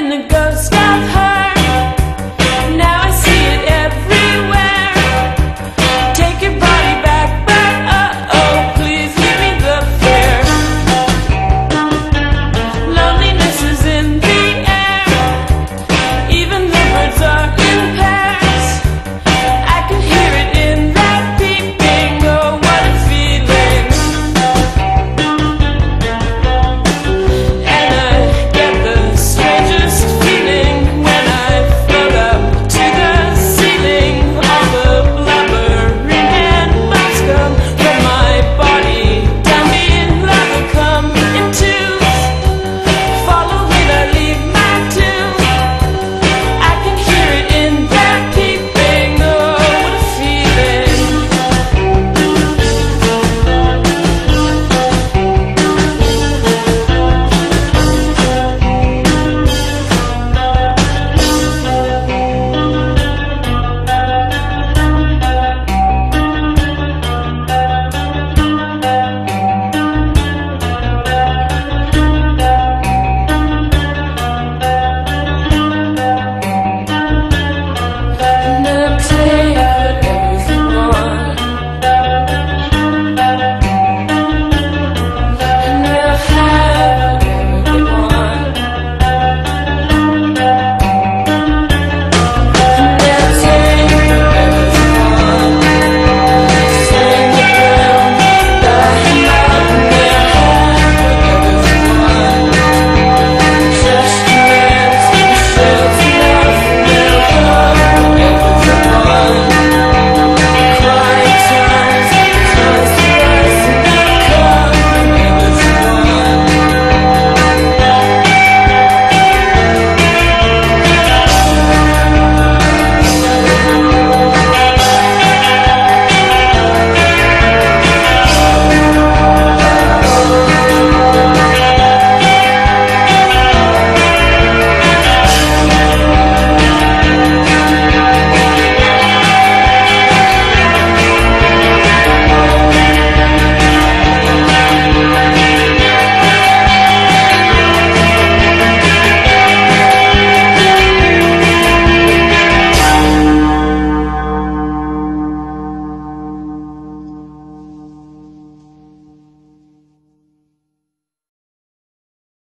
And the Girl Scout hut.